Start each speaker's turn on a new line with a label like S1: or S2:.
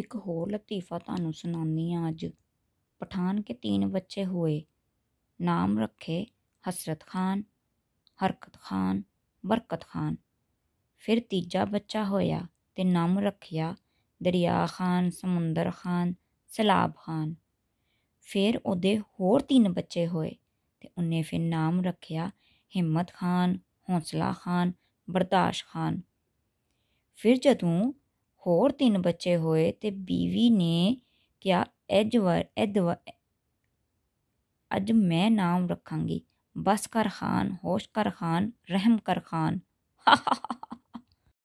S1: ਇੱਕ ਹੋਰ ਲਤੀਫਾ ਤੁਹਾਨੂੰ ਸੁਣਾਉਂਦੀ ਹਾਂ ਅੱਜ। ਪਠਾਨ ਕੇ ਤਿੰਨ ਬੱਚੇ ਹੋਏ। ਨਾਮ ਰੱਖੇ ਹਸਰਤ ਖਾਨ, ਹਰਕਤ ਖਾਨ, ਬਰਕਤ ਖਾਨ। ਫਿਰ ਤੀਜਾ ਬੱਚਾ ਹੋਇਆ ਤੇ ਨਾਮ ਰੱਖਿਆ ਦਰਿਆ ਖਾਨ, ਸਮੁੰਦਰ ਖਾਨ, ਸਲਾਬ ਖਾਨ। ਫਿਰ ਉਹਦੇ ਹੋਰ ਤਿੰਨ ਬੱਚੇ ਹੋਏ ਤੇ ਉਹਨੇ ਫਿਰ ਨਾਮ ਰੱਖਿਆ ਹਿੰਮਤ ਖਾਨ, ਹੌਸਲਾ ਖਾਨ ਬਰਦਾਸ਼ ਖਾਨ। ਫਿਰ ਜਦੋਂ ਹੋਰ ਤਿੰਨ ਬੱਚੇ ਹੋਏ ਤੇ ਬੀਵੀ ਨੇ ਕਿਹਾ ਅੱਜ ਵਰ ਅੱਜ ਮੈਂ ਨਾਮ ਰੱਖਾਂਗੀ। ਬਸ ਕਰ ਖਾਨ, ਹੋਸ਼ ਕਰ ਖਾਨ, ਰਹਿਮ ਕਰ ਖਾਨ।